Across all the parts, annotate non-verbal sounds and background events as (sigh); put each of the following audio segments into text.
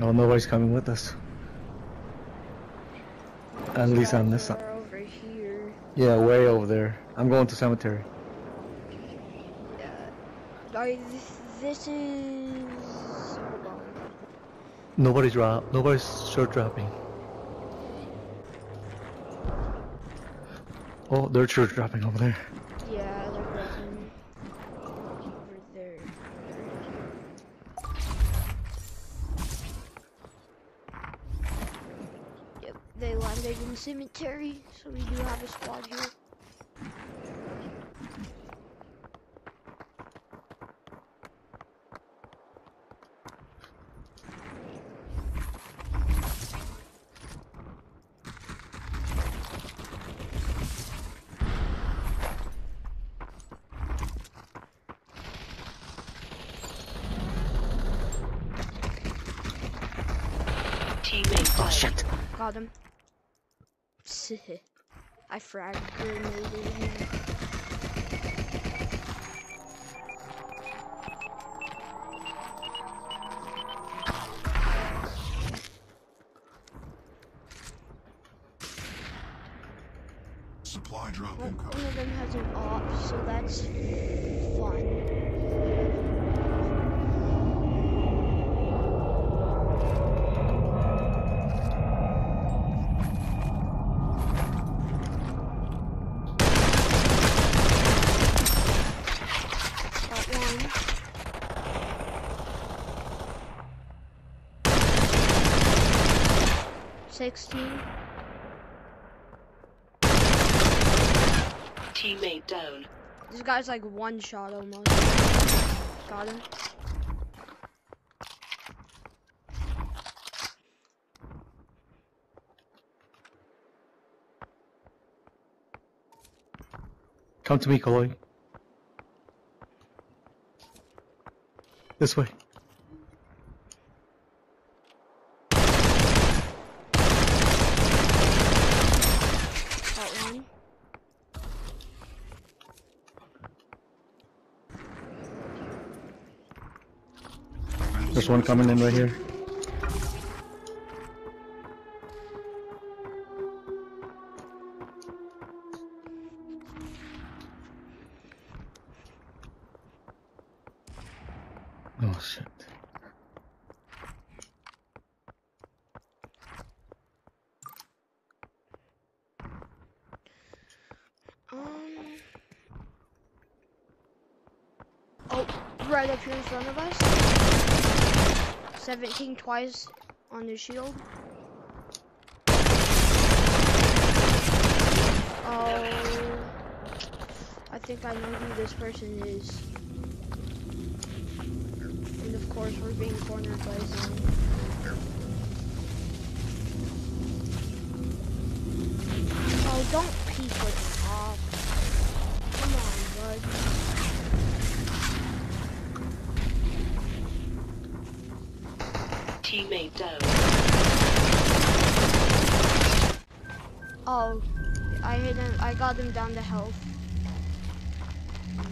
Oh, nobody's coming with us. At least on this side. Yeah, way over there. I'm going to cemetery. Uh, are you- this, this is. Nobody's drop. Nobody's short dropping. Oh, they're short dropping over there. Yeah, they're going over there. Yep, they in the cemetery, so we do have a squad here. Teammate Oh shit! Got him. (laughs) I frag grenaded him. Supply drop Well, incoming. one of them has an op, so that's 16. Teammate down. This guy's like one shot almost. Got him. Come to me, Coloy. This way. There's one coming in right here. Oh shit. Um. Oh, right up here in front of us. 17 twice on the shield. Oh. I think I know who this person is. And of course, we're being cornered by Zone. Oh, don't peek with the top. Come on, bud. Teammate down. Oh, I hit him. I got him down to health.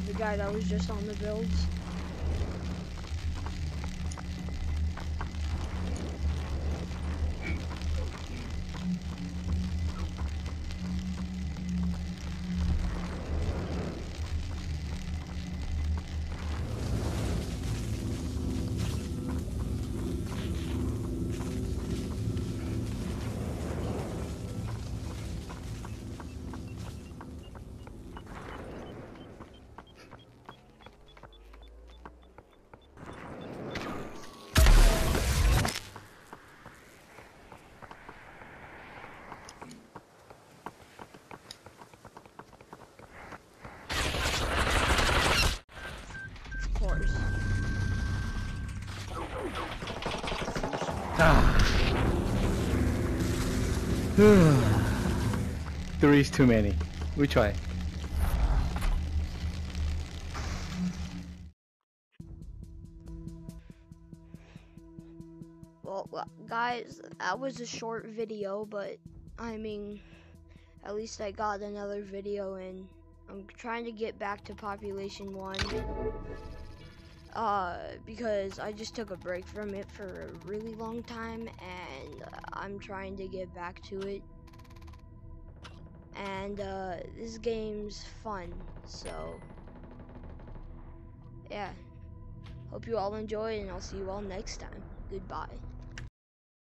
The guy that was just on the builds. Course. (sighs) Ah. Three's too many. We try. Well, well, guys, that was a short video, but I mean, at least I got another video in. I'm trying to get back to population one. Uh, because I just took a break from it for a really long time, and uh, I'm trying to get back to it. And uh, this game's fun, so yeah. Hope you all enjoy, and I'll see you all next time. Goodbye.